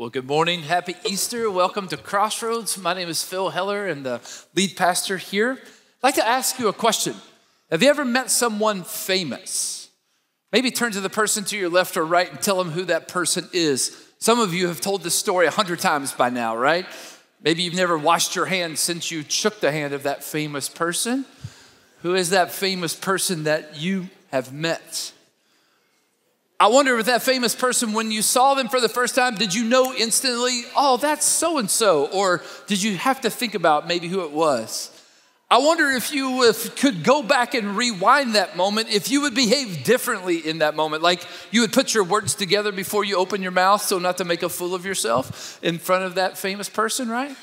Well, good morning. Happy Easter. Welcome to Crossroads. My name is Phil Heller and the lead pastor here. I'd like to ask you a question. Have you ever met someone famous? Maybe turn to the person to your left or right and tell them who that person is. Some of you have told this story a hundred times by now, right? Maybe you've never washed your hands since you shook the hand of that famous person. Who is that famous person that you have met? I wonder if that famous person, when you saw them for the first time, did you know instantly, oh, that's so and so? Or did you have to think about maybe who it was? I wonder if you if could go back and rewind that moment, if you would behave differently in that moment. Like you would put your words together before you open your mouth so not to make a fool of yourself in front of that famous person, right?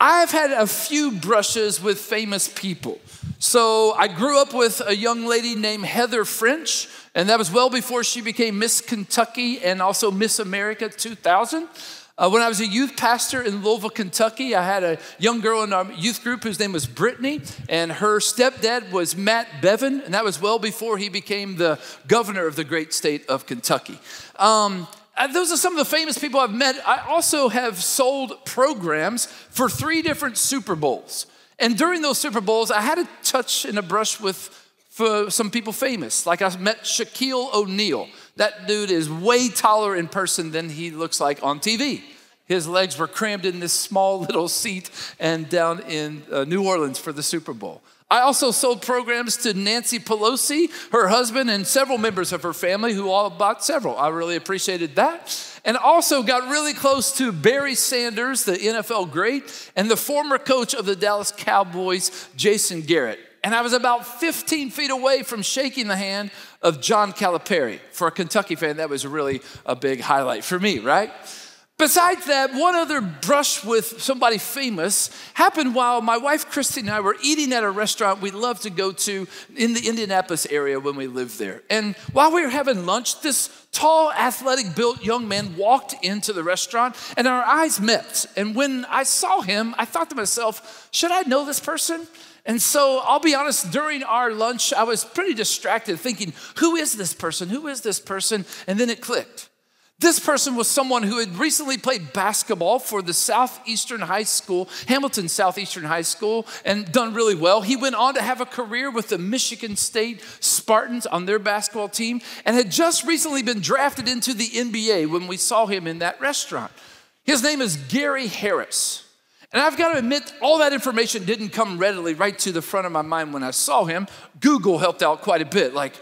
I've had a few brushes with famous people. So I grew up with a young lady named Heather French. And that was well before she became Miss Kentucky and also Miss America 2000. Uh, when I was a youth pastor in Louisville, Kentucky, I had a young girl in our youth group whose name was Brittany, and her stepdad was Matt Bevin, and that was well before he became the governor of the great state of Kentucky. Um, those are some of the famous people I've met. I also have sold programs for three different Super Bowls. And during those Super Bowls, I had a touch and a brush with for some people famous. Like I met Shaquille O'Neal. That dude is way taller in person than he looks like on TV. His legs were crammed in this small little seat and down in uh, New Orleans for the Super Bowl. I also sold programs to Nancy Pelosi, her husband, and several members of her family who all bought several. I really appreciated that. And also got really close to Barry Sanders, the NFL great, and the former coach of the Dallas Cowboys, Jason Garrett and I was about 15 feet away from shaking the hand of John Calipari. For a Kentucky fan, that was really a big highlight for me, right? Besides that, one other brush with somebody famous happened while my wife Christy and I were eating at a restaurant we love to go to in the Indianapolis area when we lived there. And while we were having lunch, this tall, athletic built young man walked into the restaurant and our eyes met. And when I saw him, I thought to myself, should I know this person? And so I'll be honest, during our lunch, I was pretty distracted thinking, who is this person? Who is this person? And then it clicked. This person was someone who had recently played basketball for the Southeastern High School, Hamilton Southeastern High School, and done really well. He went on to have a career with the Michigan State Spartans on their basketball team and had just recently been drafted into the NBA when we saw him in that restaurant. His name is Gary Harris. And I've got to admit, all that information didn't come readily right to the front of my mind when I saw him. Google helped out quite a bit, like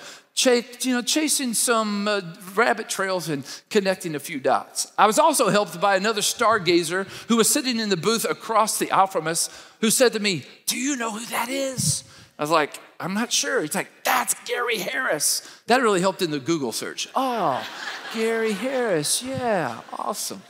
you know, chasing some uh, rabbit trails and connecting a few dots. I was also helped by another stargazer who was sitting in the booth across the aisle from us who said to me, Do you know who that is? I was like, I'm not sure. He's like, That's Gary Harris. That really helped in the Google search. Oh, Gary Harris. Yeah, awesome.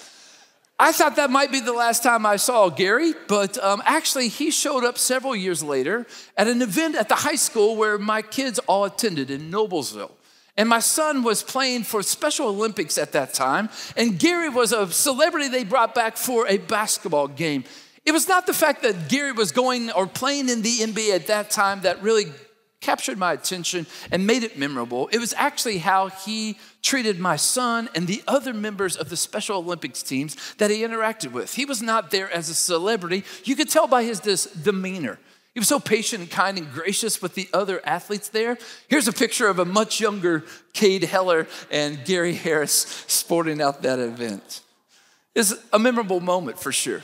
I thought that might be the last time I saw Gary, but um, actually, he showed up several years later at an event at the high school where my kids all attended in Noblesville. And my son was playing for Special Olympics at that time, and Gary was a celebrity they brought back for a basketball game. It was not the fact that Gary was going or playing in the NBA at that time that really captured my attention and made it memorable. It was actually how he treated my son and the other members of the Special Olympics teams that he interacted with. He was not there as a celebrity. You could tell by his demeanor. He was so patient, and kind, and gracious with the other athletes there. Here's a picture of a much younger Cade Heller and Gary Harris sporting out that event. It's a memorable moment for sure.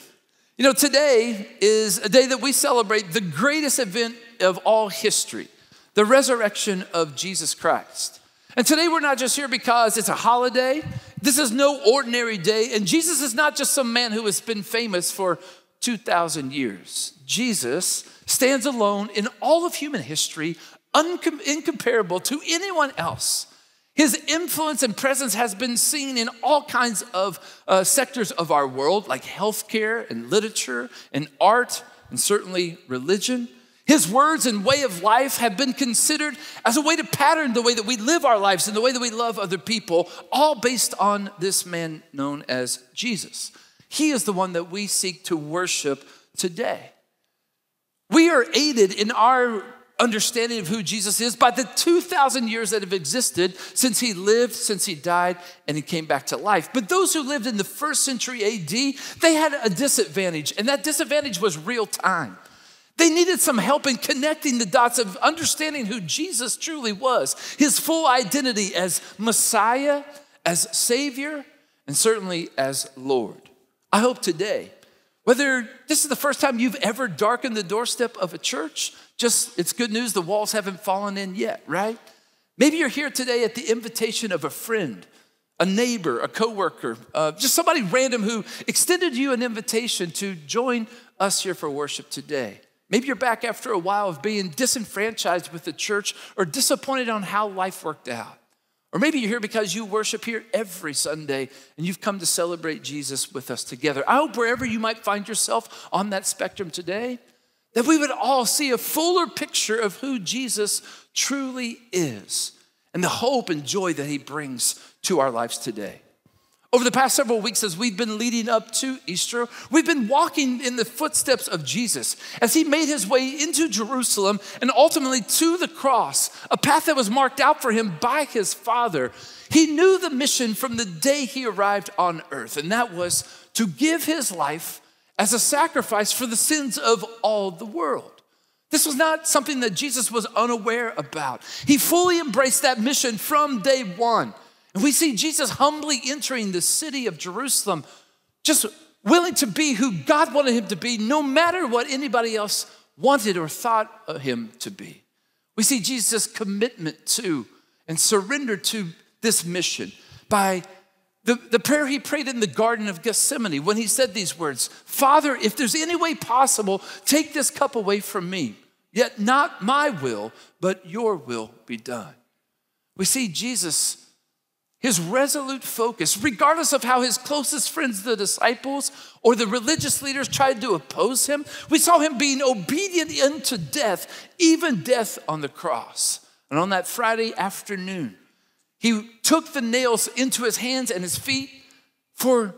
You know, today is a day that we celebrate the greatest event of all history the resurrection of Jesus Christ. And today we're not just here because it's a holiday. This is no ordinary day. And Jesus is not just some man who has been famous for 2,000 years. Jesus stands alone in all of human history, incomparable to anyone else. His influence and presence has been seen in all kinds of uh, sectors of our world, like healthcare and literature and art and certainly religion. His words and way of life have been considered as a way to pattern the way that we live our lives and the way that we love other people, all based on this man known as Jesus. He is the one that we seek to worship today. We are aided in our understanding of who Jesus is by the 2,000 years that have existed since he lived, since he died, and he came back to life. But those who lived in the first century AD, they had a disadvantage, and that disadvantage was real time. They needed some help in connecting the dots of understanding who Jesus truly was, his full identity as Messiah, as Savior, and certainly as Lord. I hope today, whether this is the first time you've ever darkened the doorstep of a church, just it's good news the walls haven't fallen in yet, right? Maybe you're here today at the invitation of a friend, a neighbor, a coworker, uh, just somebody random who extended you an invitation to join us here for worship today. Maybe you're back after a while of being disenfranchised with the church or disappointed on how life worked out. Or maybe you're here because you worship here every Sunday and you've come to celebrate Jesus with us together. I hope wherever you might find yourself on that spectrum today, that we would all see a fuller picture of who Jesus truly is and the hope and joy that he brings to our lives today. Over the past several weeks, as we've been leading up to Easter, we've been walking in the footsteps of Jesus as he made his way into Jerusalem and ultimately to the cross, a path that was marked out for him by his Father. He knew the mission from the day he arrived on earth, and that was to give his life as a sacrifice for the sins of all the world. This was not something that Jesus was unaware about. He fully embraced that mission from day one. And we see Jesus humbly entering the city of Jerusalem, just willing to be who God wanted him to be, no matter what anybody else wanted or thought of him to be. We see Jesus' commitment to and surrender to this mission by the, the prayer he prayed in the Garden of Gethsemane when he said these words Father, if there's any way possible, take this cup away from me. Yet not my will, but your will be done. We see Jesus his resolute focus, regardless of how his closest friends, the disciples, or the religious leaders tried to oppose him, we saw him being obedient unto death, even death on the cross. And on that Friday afternoon, he took the nails into his hands and his feet for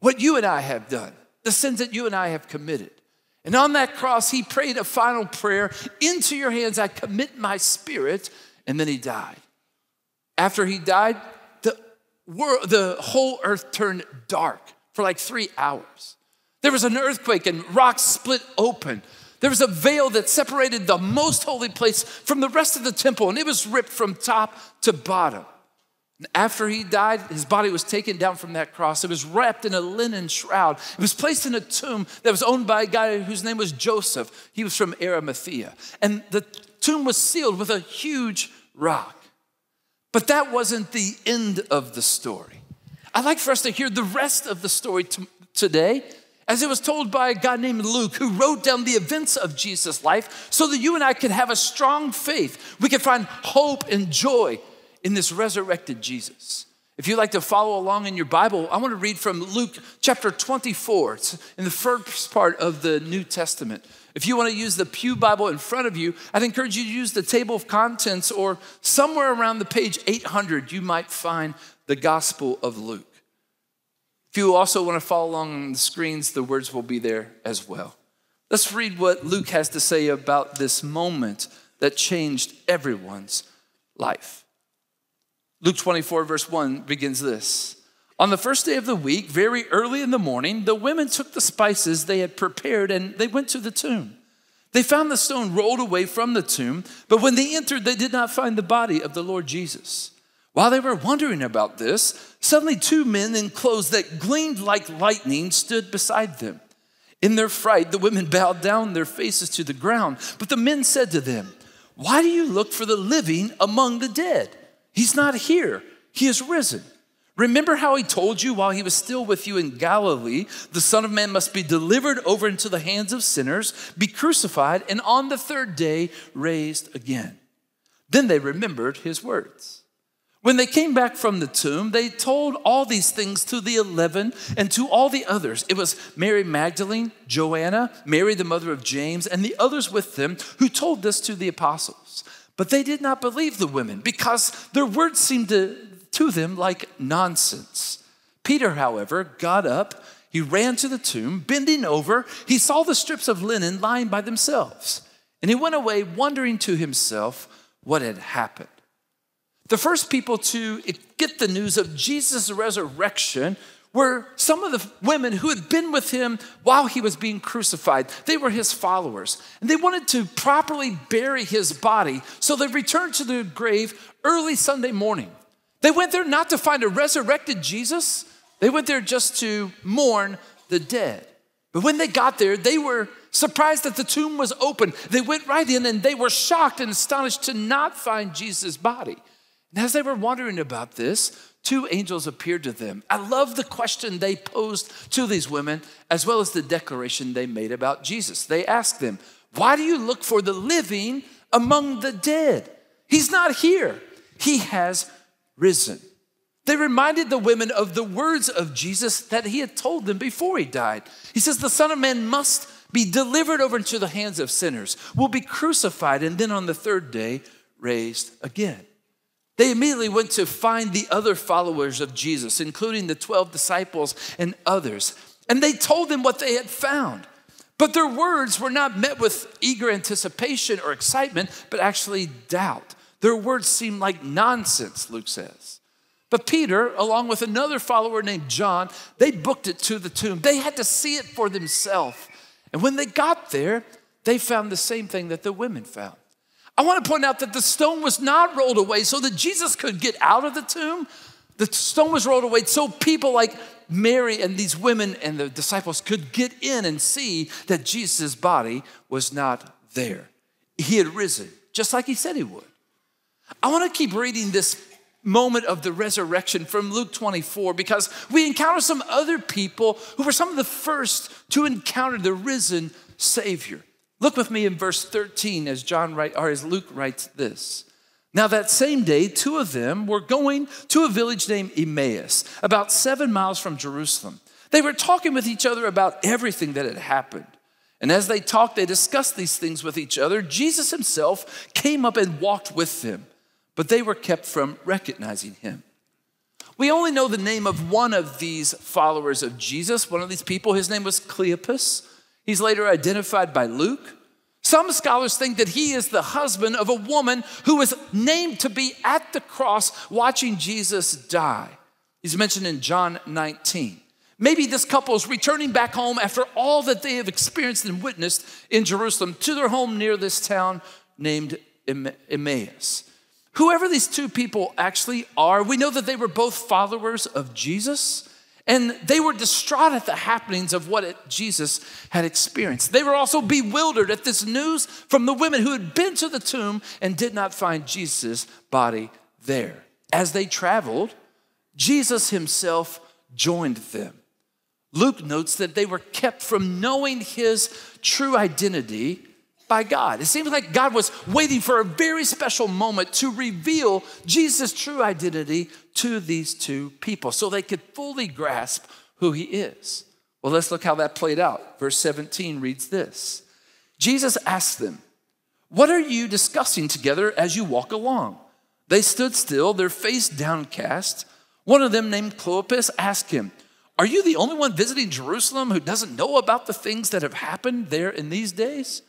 what you and I have done, the sins that you and I have committed. And on that cross, he prayed a final prayer Into your hands I commit my spirit, and then he died. After he died, world, the whole earth turned dark for like three hours. There was an earthquake and rocks split open. There was a veil that separated the most holy place from the rest of the temple, and it was ripped from top to bottom. And after he died, his body was taken down from that cross. It was wrapped in a linen shroud. It was placed in a tomb that was owned by a guy whose name was Joseph. He was from Arimathea. And the tomb was sealed with a huge rock. But that wasn't the end of the story. I'd like for us to hear the rest of the story t- today as it was told by a guy named Luke who wrote down the events of Jesus' life so that you and I could have a strong faith. We could find hope and joy in this resurrected Jesus. If you'd like to follow along in your Bible, I want to read from Luke chapter 24. It's in the first part of the New Testament. If you want to use the Pew Bible in front of you, I'd encourage you to use the table of contents or somewhere around the page 800, you might find the Gospel of Luke. If you also want to follow along on the screens, the words will be there as well. Let's read what Luke has to say about this moment that changed everyone's life. Luke 24, verse 1 begins this. On the first day of the week, very early in the morning, the women took the spices they had prepared and they went to the tomb. They found the stone rolled away from the tomb, but when they entered, they did not find the body of the Lord Jesus. While they were wondering about this, suddenly two men in clothes that gleamed like lightning stood beside them. In their fright, the women bowed down their faces to the ground, but the men said to them, Why do you look for the living among the dead? He's not here, he is risen. Remember how he told you while he was still with you in Galilee, the Son of Man must be delivered over into the hands of sinners, be crucified, and on the third day raised again. Then they remembered his words. When they came back from the tomb, they told all these things to the eleven and to all the others. It was Mary Magdalene, Joanna, Mary the mother of James, and the others with them who told this to the apostles. But they did not believe the women because their words seemed to to them like nonsense. Peter, however, got up. He ran to the tomb. Bending over, he saw the strips of linen lying by themselves, And he went away wondering to himself what had happened. The first people to get the news of Jesus' resurrection were some of the women who had been with him while he was being crucified. They were his followers, and they wanted to properly bury his body, so they returned to the grave early Sunday morning. They went there not to find a resurrected Jesus, they went there just to mourn the dead. But when they got there, they were surprised that the tomb was open. They went right in and they were shocked and astonished to not find Jesus' body. And as they were wondering about this, two angels appeared to them. I love the question they posed to these women, as well as the declaration they made about Jesus. They asked them, Why do you look for the living among the dead? He's not here, he has risen. They reminded the women of the words of Jesus that he had told them before he died. He says, The Son of Man must be delivered over into the hands of sinners, will be crucified, and then on the third day raised again. They immediately went to find the other followers of Jesus, including the 12 disciples and others, and they told them what they had found. But their words were not met with eager anticipation or excitement, but actually doubt. Their words seemed like nonsense, Luke says. But Peter, along with another follower named John, they booked it to the tomb. They had to see it for themselves. And when they got there, they found the same thing that the women found. I want to point out that the stone was not rolled away so that Jesus could get out of the tomb. The stone was rolled away so people like Mary and these women and the disciples could get in and see that Jesus' body was not there. He had risen, just like he said he would. I want to keep reading this moment of the resurrection from Luke 24 because we encounter some other people who were some of the first to encounter the risen Savior. Look with me in verse 13 as John write, or as Luke writes this. Now that same day, two of them were going to a village named Emmaus, about seven miles from Jerusalem. They were talking with each other about everything that had happened. And as they talked, they discussed these things with each other. Jesus himself came up and walked with them, but they were kept from recognizing him. We only know the name of one of these followers of Jesus, one of these people. His name was Cleopas. He's later identified by Luke. Some scholars think that he is the husband of a woman who was named to be at the cross watching Jesus die. He's mentioned in John 19. Maybe this couple is returning back home after all that they have experienced and witnessed in Jerusalem to their home near this town named Emmaus. Whoever these two people actually are, we know that they were both followers of Jesus. And they were distraught at the happenings of what it, Jesus had experienced. They were also bewildered at this news from the women who had been to the tomb and did not find Jesus' body there. As they traveled, Jesus himself joined them. Luke notes that they were kept from knowing his true identity by God. It seems like God was waiting for a very special moment to reveal Jesus' true identity to these two people so they could fully grasp who he is. Well, let's look how that played out. Verse 17 reads this Jesus asked them, What are you discussing together as you walk along? They stood still, their face downcast. One of them, named Cleopas, asked him, Are you the only one visiting Jerusalem who doesn't know about the things that have happened there in these days?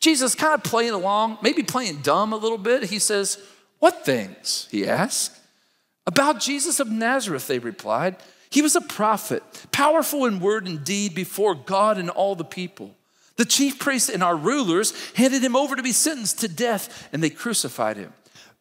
Jesus, kind of playing along, maybe playing dumb a little bit, he says, What things? He asked. About Jesus of Nazareth, they replied. He was a prophet, powerful in word and deed before God and all the people. The chief priests and our rulers handed him over to be sentenced to death, and they crucified him.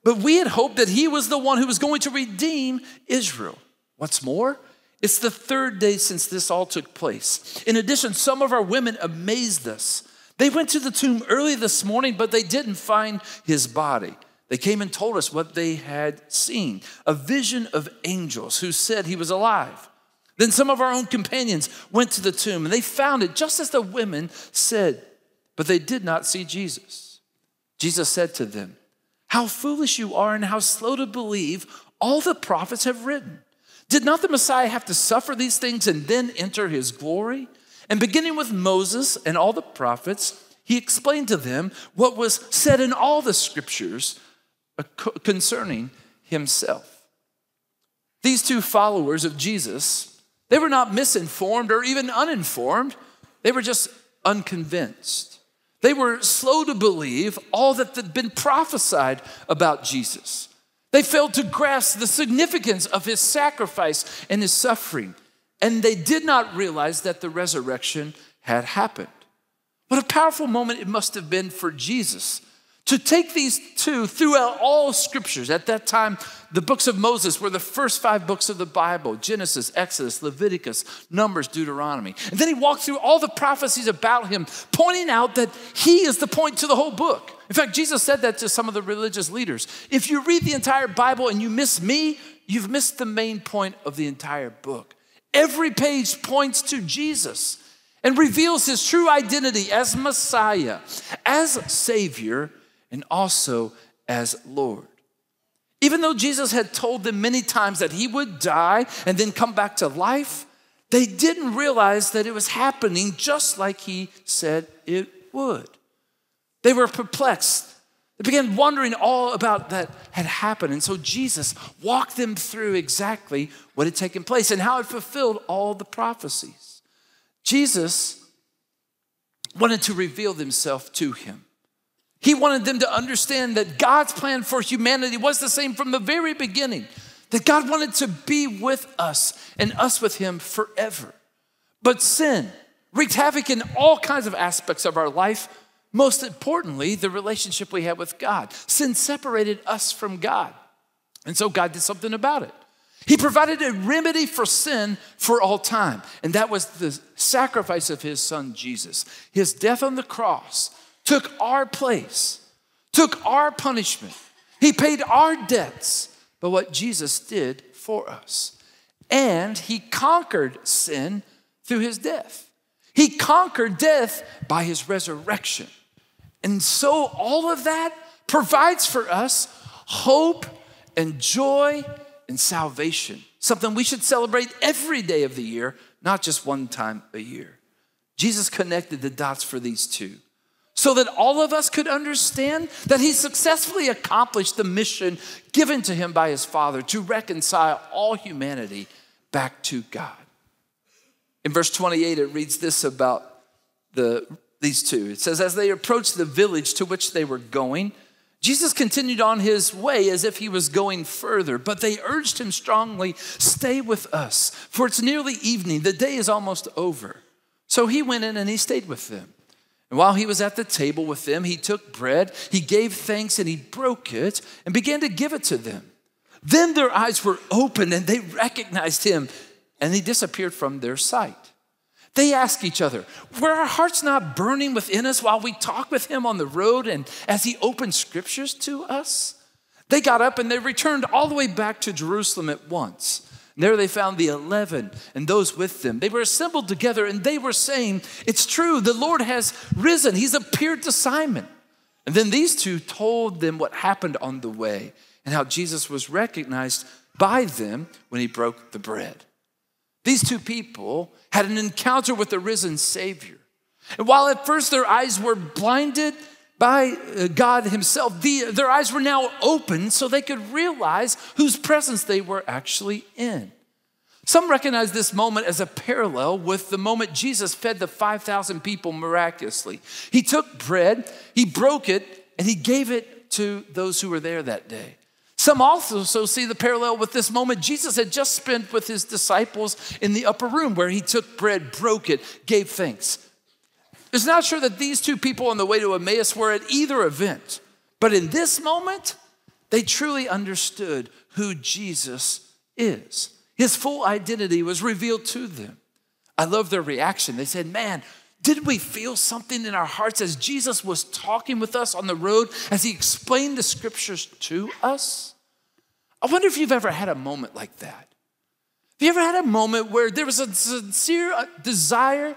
But we had hoped that he was the one who was going to redeem Israel. What's more, it's the third day since this all took place. In addition, some of our women amazed us. They went to the tomb early this morning, but they didn't find his body. They came and told us what they had seen a vision of angels who said he was alive. Then some of our own companions went to the tomb and they found it just as the women said, but they did not see Jesus. Jesus said to them, How foolish you are and how slow to believe all the prophets have written. Did not the Messiah have to suffer these things and then enter his glory? And beginning with Moses and all the prophets, he explained to them what was said in all the scriptures concerning himself. These two followers of Jesus, they were not misinformed or even uninformed, they were just unconvinced. They were slow to believe all that had been prophesied about Jesus. They failed to grasp the significance of his sacrifice and his suffering, and they did not realize that the resurrection had happened. What a powerful moment it must have been for Jesus to take these two throughout all scriptures. At that time, the books of Moses were the first five books of the Bible Genesis, Exodus, Leviticus, Numbers, Deuteronomy. And then he walked through all the prophecies about him, pointing out that he is the point to the whole book. In fact, Jesus said that to some of the religious leaders. If you read the entire Bible and you miss me, you've missed the main point of the entire book. Every page points to Jesus and reveals his true identity as Messiah, as Savior, and also as Lord. Even though Jesus had told them many times that he would die and then come back to life, they didn't realize that it was happening just like he said it would. They were perplexed. They began wondering all about that had happened. And so Jesus walked them through exactly what had taken place and how it fulfilled all the prophecies. Jesus wanted to reveal himself to him. He wanted them to understand that God's plan for humanity was the same from the very beginning, that God wanted to be with us and us with Him forever. But sin wreaked havoc in all kinds of aspects of our life, most importantly, the relationship we have with God. Sin separated us from God. And so God did something about it. He provided a remedy for sin for all time, and that was the sacrifice of his son Jesus. His death on the cross took our place, took our punishment. He paid our debts but what Jesus did for us. And he conquered sin through his death. He conquered death by his resurrection. And so all of that provides for us hope and joy and salvation, something we should celebrate every day of the year, not just one time a year. Jesus connected the dots for these two so that all of us could understand that he successfully accomplished the mission given to him by his Father to reconcile all humanity back to God. In verse 28, it reads this about the, these two. It says, As they approached the village to which they were going, Jesus continued on his way as if he was going further, but they urged him strongly, Stay with us, for it's nearly evening. The day is almost over. So he went in and he stayed with them. And while he was at the table with them, he took bread, he gave thanks, and he broke it and began to give it to them. Then their eyes were opened and they recognized him, and he disappeared from their sight. They ask each other, Were our hearts not burning within us while we talked with him on the road and as he opened scriptures to us? They got up and they returned all the way back to Jerusalem at once. And there they found the 11 and those with them. They were assembled together and they were saying, It's true, the Lord has risen. He's appeared to Simon. And then these two told them what happened on the way and how Jesus was recognized by them when he broke the bread. These two people had an encounter with the risen Savior. And while at first their eyes were blinded, by uh, God Himself, the, their eyes were now open so they could realize whose presence they were actually in. Some recognize this moment as a parallel with the moment Jesus fed the 5,000 people miraculously. He took bread, He broke it, and He gave it to those who were there that day. Some also so see the parallel with this moment Jesus had just spent with his disciples in the upper room where he took bread, broke it, gave thanks. It's not sure that these two people on the way to Emmaus were at either event, but in this moment, they truly understood who Jesus is. His full identity was revealed to them. I love their reaction. They said, Man, did we feel something in our hearts as Jesus was talking with us on the road, as he explained the scriptures to us? I wonder if you've ever had a moment like that. Have you ever had a moment where there was a sincere uh, desire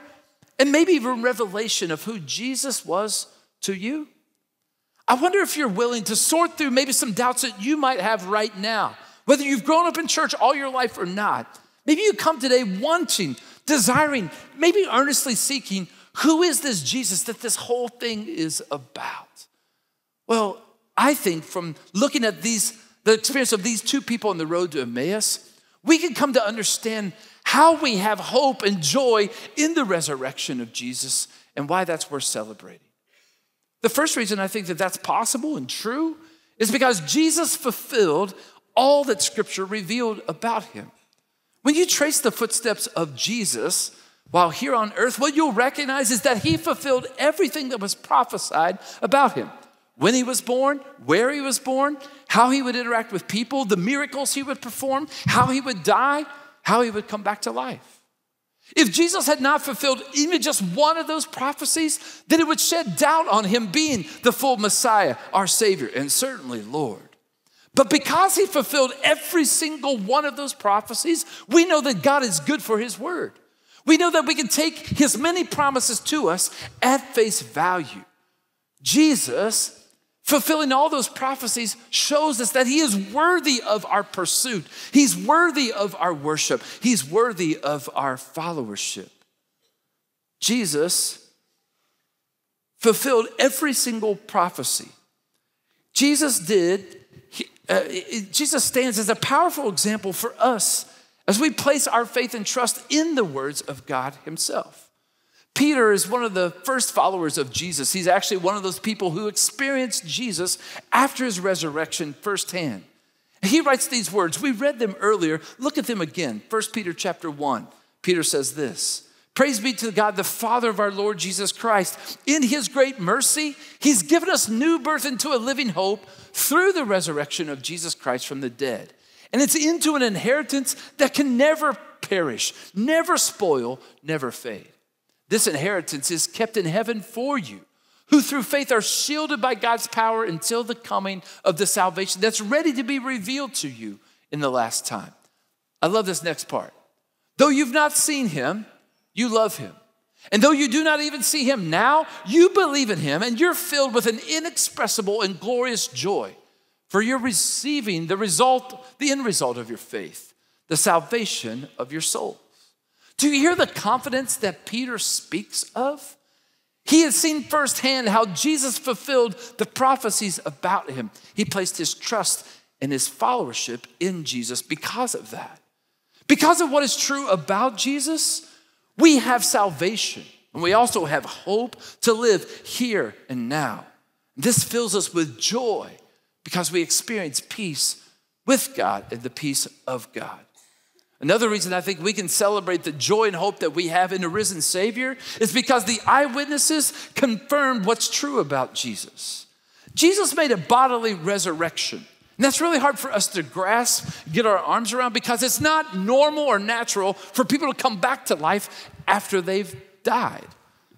and maybe even revelation of who Jesus was to you. I wonder if you're willing to sort through maybe some doubts that you might have right now, whether you've grown up in church all your life or not. Maybe you come today wanting, desiring, maybe earnestly seeking who is this Jesus that this whole thing is about? Well, I think from looking at these, the experience of these two people on the road to Emmaus, we can come to understand how we have hope and joy in the resurrection of Jesus and why that's worth celebrating. The first reason I think that that's possible and true is because Jesus fulfilled all that Scripture revealed about him. When you trace the footsteps of Jesus while here on earth, what you'll recognize is that he fulfilled everything that was prophesied about him. When he was born, where he was born, how he would interact with people, the miracles he would perform, how he would die, how he would come back to life. If Jesus had not fulfilled even just one of those prophecies, then it would shed doubt on him being the full Messiah, our Savior, and certainly Lord. But because he fulfilled every single one of those prophecies, we know that God is good for his word. We know that we can take his many promises to us at face value. Jesus fulfilling all those prophecies shows us that he is worthy of our pursuit. He's worthy of our worship. He's worthy of our followership. Jesus fulfilled every single prophecy. Jesus did, uh, Jesus stands as a powerful example for us as we place our faith and trust in the words of God Himself. Peter is one of the first followers of Jesus. He's actually one of those people who experienced Jesus after his resurrection firsthand. He writes these words. We read them earlier. Look at them again. 1 Peter chapter 1. Peter says this. Praise be to God, the Father of our Lord Jesus Christ. In his great mercy, he's given us new birth into a living hope through the resurrection of Jesus Christ from the dead. And it's into an inheritance that can never perish, never spoil, never fade. This inheritance is kept in heaven for you, who through faith are shielded by God's power until the coming of the salvation that's ready to be revealed to you in the last time. I love this next part. Though you've not seen him, you love him. And though you do not even see him now, you believe in him and you're filled with an inexpressible and glorious joy, for you're receiving the result, the end result of your faith, the salvation of your soul. Do you hear the confidence that Peter speaks of? He had seen firsthand how Jesus fulfilled the prophecies about him. He placed his trust and his followership in Jesus because of that. Because of what is true about Jesus, we have salvation and we also have hope to live here and now. This fills us with joy because we experience peace with God and the peace of God. Another reason I think we can celebrate the joy and hope that we have in a risen Savior is because the eyewitnesses confirmed what's true about Jesus. Jesus made a bodily resurrection. And that's really hard for us to grasp, get our arms around, because it's not normal or natural for people to come back to life after they've died.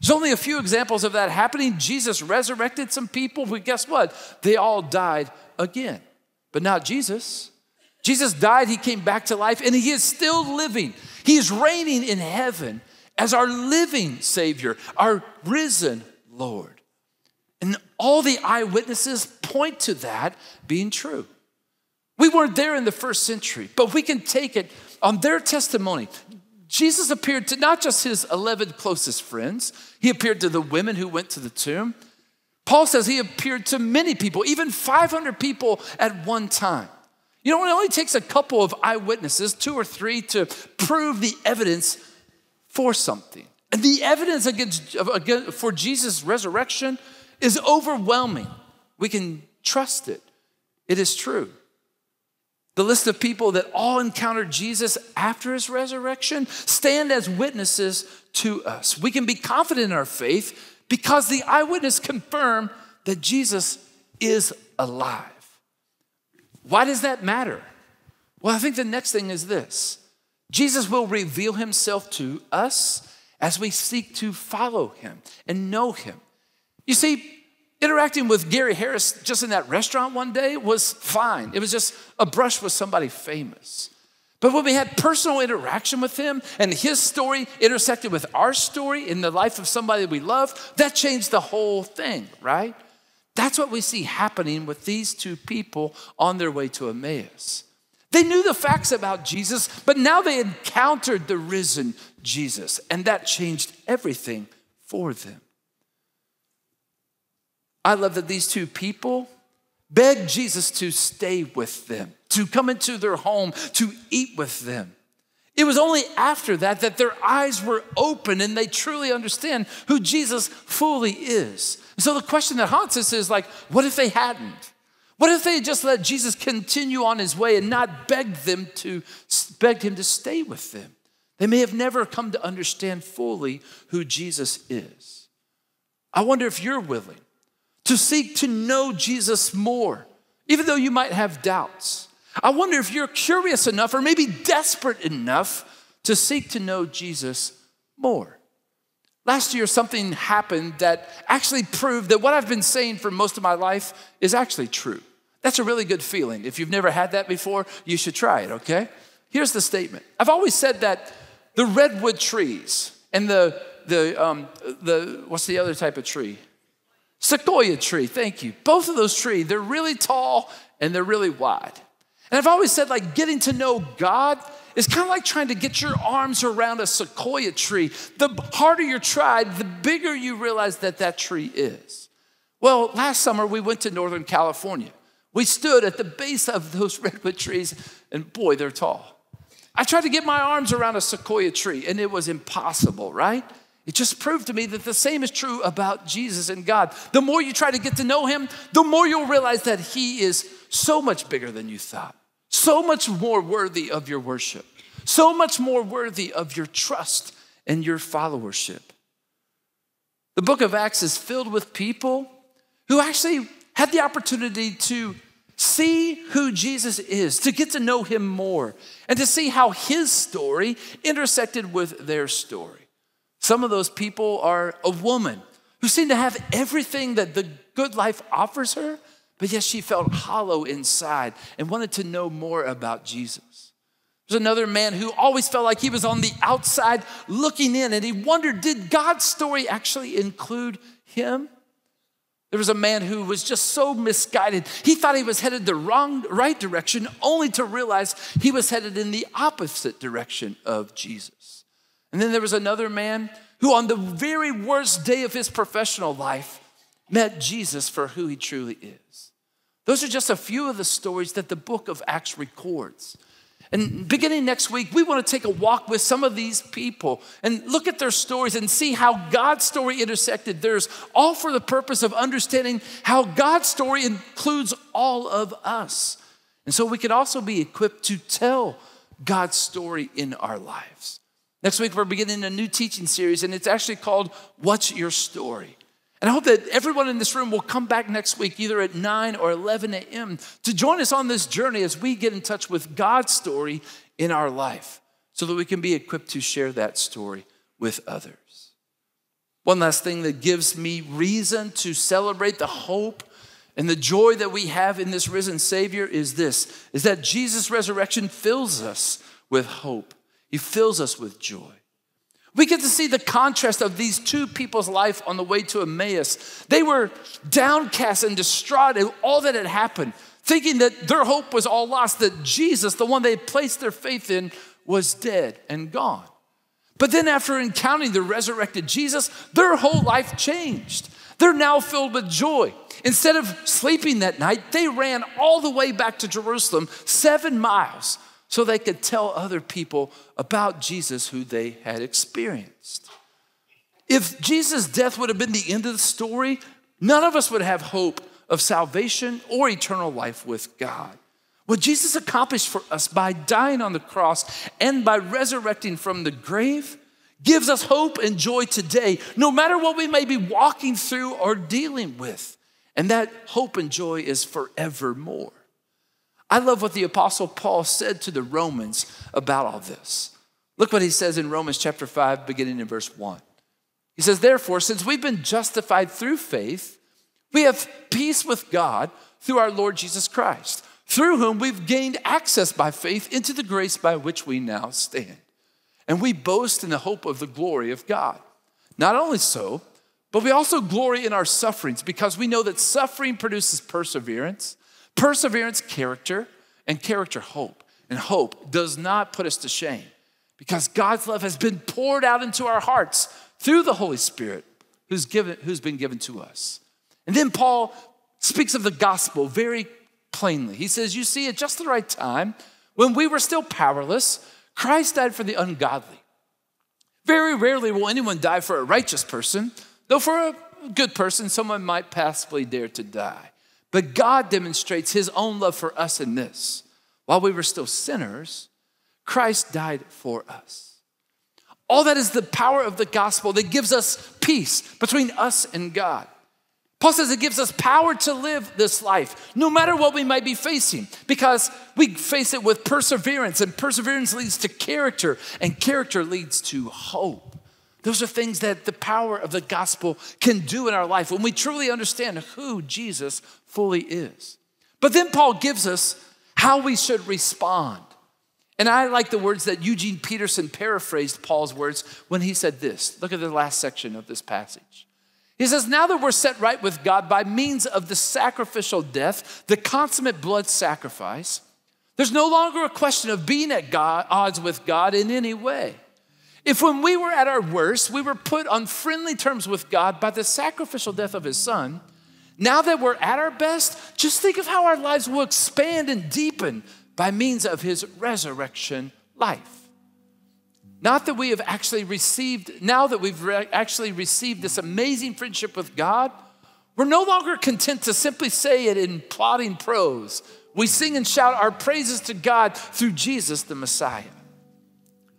There's only a few examples of that happening. Jesus resurrected some people, but guess what? They all died again, but not Jesus. Jesus died, he came back to life, and he is still living. He is reigning in heaven as our living Savior, our risen Lord. And all the eyewitnesses point to that being true. We weren't there in the first century, but we can take it on their testimony. Jesus appeared to not just his 11 closest friends, he appeared to the women who went to the tomb. Paul says he appeared to many people, even 500 people at one time. You know, it only takes a couple of eyewitnesses, two or three, to prove the evidence for something. And the evidence against, for Jesus' resurrection is overwhelming. We can trust it, it is true. The list of people that all encountered Jesus after his resurrection stand as witnesses to us. We can be confident in our faith because the eyewitness confirm that Jesus is alive. Why does that matter? Well, I think the next thing is this Jesus will reveal himself to us as we seek to follow him and know him. You see, interacting with Gary Harris just in that restaurant one day was fine. It was just a brush with somebody famous. But when we had personal interaction with him and his story intersected with our story in the life of somebody we love, that changed the whole thing, right? That's what we see happening with these two people on their way to Emmaus. They knew the facts about Jesus, but now they encountered the risen Jesus, and that changed everything for them. I love that these two people begged Jesus to stay with them, to come into their home, to eat with them. It was only after that that their eyes were open and they truly understand who Jesus fully is. So the question that haunts us is like, what if they hadn't? What if they just let Jesus continue on his way and not begged them to begged him to stay with them? They may have never come to understand fully who Jesus is. I wonder if you're willing to seek to know Jesus more, even though you might have doubts. I wonder if you're curious enough or maybe desperate enough to seek to know Jesus more. Last year, something happened that actually proved that what I've been saying for most of my life is actually true. That's a really good feeling. If you've never had that before, you should try it, okay? Here's the statement I've always said that the redwood trees and the, the, um, the what's the other type of tree? Sequoia tree, thank you. Both of those trees, they're really tall and they're really wide. And I've always said, like, getting to know God is kind of like trying to get your arms around a sequoia tree. The harder you try, the bigger you realize that that tree is. Well, last summer we went to Northern California. We stood at the base of those redwood trees, and boy, they're tall. I tried to get my arms around a sequoia tree, and it was impossible, right? It just proved to me that the same is true about Jesus and God. The more you try to get to know Him, the more you'll realize that He is so much bigger than you thought so much more worthy of your worship, so much more worthy of your trust and your followership. The book of Acts is filled with people who actually had the opportunity to see who Jesus is, to get to know him more, and to see how his story intersected with their story. Some of those people are a woman who seemed to have everything that the good life offers her, but yet she felt hollow inside and wanted to know more about Jesus. There's another man who always felt like he was on the outside looking in, and he wondered did God's story actually include him? There was a man who was just so misguided. He thought he was headed the wrong, right direction, only to realize he was headed in the opposite direction of Jesus. And then there was another man who, on the very worst day of his professional life, met Jesus for who he truly is. Those are just a few of the stories that the book of Acts records. And beginning next week, we want to take a walk with some of these people and look at their stories and see how God's story intersected theirs, all for the purpose of understanding how God's story includes all of us. And so we can also be equipped to tell God's story in our lives. Next week, we're beginning a new teaching series, and it's actually called What's Your Story? And I hope that everyone in this room will come back next week, either at 9 or 11 a.m., to join us on this journey as we get in touch with God's story in our life so that we can be equipped to share that story with others. One last thing that gives me reason to celebrate the hope and the joy that we have in this risen Savior is this is that Jesus' resurrection fills us with hope. He fills us with joy. We get to see the contrast of these two people's life on the way to Emmaus. They were downcast and distraught at all that had happened, thinking that their hope was all lost, that Jesus, the one they placed their faith in, was dead and gone. But then, after encountering the resurrected Jesus, their whole life changed. They're now filled with joy. Instead of sleeping that night, they ran all the way back to Jerusalem, seven miles, so they could tell other people about Jesus who they had experienced. If Jesus' death would have been the end of the story, none of us would have hope of salvation or eternal life with God. What Jesus accomplished for us by dying on the cross and by resurrecting from the grave gives us hope and joy today, no matter what we may be walking through or dealing with. And that hope and joy is forevermore. I love what the Apostle Paul said to the Romans about all this. Look what he says in Romans chapter 5, beginning in verse 1. He says, Therefore, since we've been justified through faith, we have peace with God through our Lord Jesus Christ, through whom we've gained access by faith into the grace by which we now stand. And we boast in the hope of the glory of God. Not only so, but we also glory in our sufferings because we know that suffering produces perseverance Perseverance, character, and character, hope. And hope does not put us to shame because God's love has been poured out into our hearts through the Holy Spirit who's, given, who's been given to us. And then Paul speaks of the gospel very plainly. He says, You see, at just the right time, when we were still powerless, Christ died for the ungodly. Very rarely will anyone die for a righteous person, though for a good person, someone might possibly dare to die. But God demonstrates his own love for us in this. While we were still sinners, Christ died for us. All that is the power of the gospel that gives us peace between us and God. Paul says it gives us power to live this life, no matter what we might be facing, because we face it with perseverance, and perseverance leads to character, and character leads to hope. Those are things that the power of the gospel can do in our life when we truly understand who Jesus fully is. But then Paul gives us how we should respond. And I like the words that Eugene Peterson paraphrased Paul's words when he said this. Look at the last section of this passage. He says, Now that we're set right with God by means of the sacrificial death, the consummate blood sacrifice, there's no longer a question of being at God, odds with God in any way. If when we were at our worst, we were put on friendly terms with God by the sacrificial death of his son, now that we're at our best, just think of how our lives will expand and deepen by means of his resurrection life. Not that we have actually received, now that we've re- actually received this amazing friendship with God, we're no longer content to simply say it in plodding prose. We sing and shout our praises to God through Jesus the Messiah.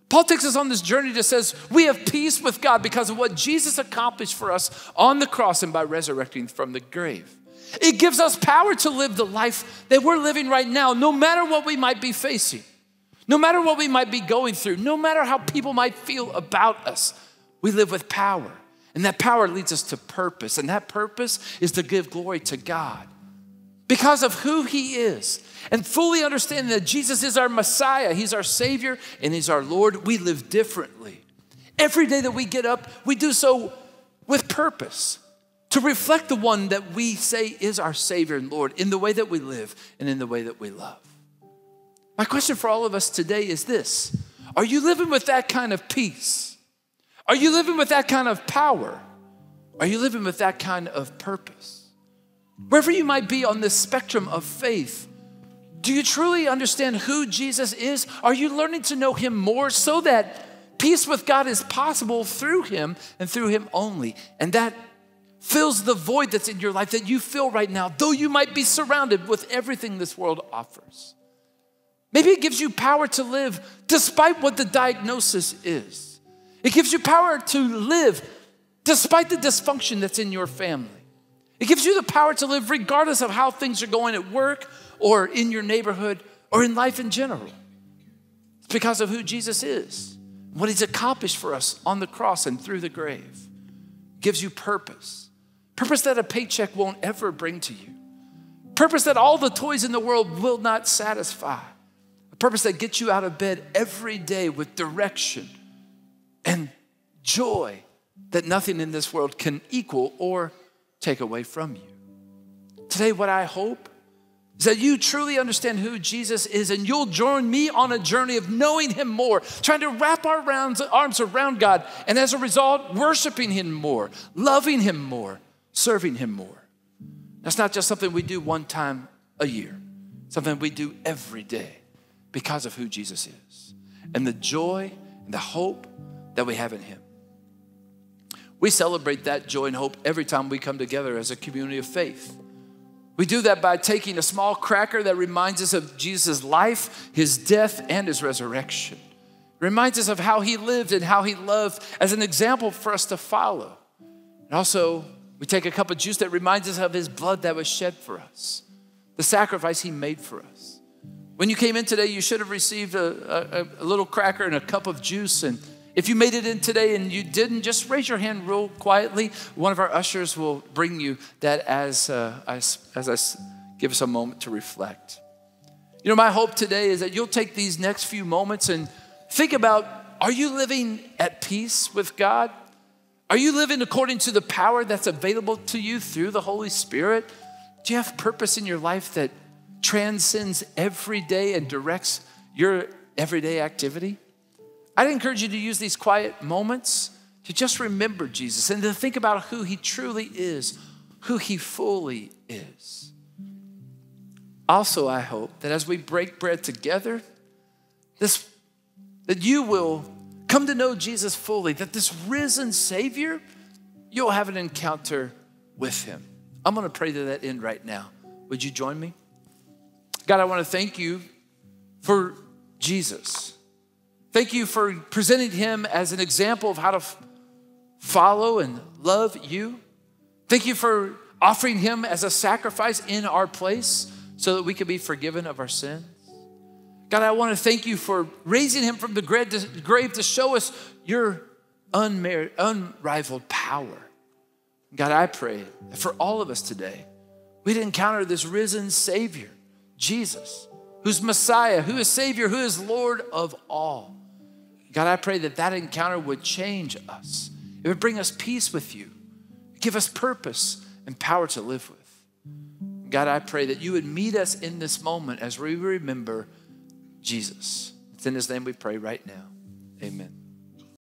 Paul takes us on this journey that says we have peace with God because of what Jesus accomplished for us on the cross and by resurrecting from the grave. It gives us power to live the life that we're living right now, no matter what we might be facing. No matter what we might be going through, no matter how people might feel about us, we live with power. And that power leads us to purpose. And that purpose is to give glory to God because of who He is. And fully understanding that Jesus is our Messiah, He's our Savior, and He's our Lord, we live differently. Every day that we get up, we do so with purpose to reflect the one that we say is our Savior and Lord in the way that we live and in the way that we love. My question for all of us today is this Are you living with that kind of peace? Are you living with that kind of power? Are you living with that kind of purpose? Wherever you might be on this spectrum of faith, do you truly understand who Jesus is? Are you learning to know him more so that peace with God is possible through him and through him only? And that fills the void that's in your life that you feel right now, though you might be surrounded with everything this world offers. Maybe it gives you power to live despite what the diagnosis is. It gives you power to live despite the dysfunction that's in your family. It gives you the power to live regardless of how things are going at work or in your neighborhood or in life in general. It's because of who Jesus is, what he's accomplished for us on the cross and through the grave. It gives you purpose, purpose that a paycheck won't ever bring to you, purpose that all the toys in the world will not satisfy a purpose that gets you out of bed every day with direction and joy that nothing in this world can equal or take away from you. Today, what I hope is that you truly understand who Jesus is and you'll join me on a journey of knowing Him more, trying to wrap our rounds arms around God, and as a result, worshiping Him more, loving Him more, serving Him more. That's not just something we do one time a year, something we do every day because of who Jesus is and the joy and the hope that we have in Him. We celebrate that joy and hope every time we come together as a community of faith. We do that by taking a small cracker that reminds us of Jesus' life, his death, and his resurrection. It reminds us of how he lived and how he loved as an example for us to follow. And also, we take a cup of juice that reminds us of his blood that was shed for us, the sacrifice he made for us. When you came in today, you should have received a, a, a, little cracker and a cup of juice. And if you made it in today and you didn't, just raise your hand real quietly. One of our ushers will bring you that as, uh, as, as I give us a moment to reflect. You know, my hope today is that you'll take these next few moments and think about are you living at peace with God? Are you living according to the power that's available to you through the Holy Spirit? Do you have purpose in your life that transcends every day and directs your everyday activity. I'd encourage you to use these quiet moments to just remember Jesus and to think about who he truly is, who he fully is. Also, I hope that as we break bread together, this that you will come to know Jesus fully, that this risen Savior, you'll have an encounter with him. I'm gonna pray to that end right now. Would you join me? God, I wanna thank you for Jesus. Thank you for presenting him as an example of how to f- follow and love you. Thank you for offering him as a sacrifice in our place so that we could be forgiven of our sins. God, I want to thank you for raising him from the grave to show us your unrivaled power. God, I pray for all of us today, we'd encounter this risen Savior, Jesus, who's Messiah, who is Savior, who is Lord of all. God, I pray that that encounter would change us. It would bring us peace with you, give us purpose and power to live with. God, I pray that you would meet us in this moment as we remember Jesus. It's in his name we pray right now. Amen.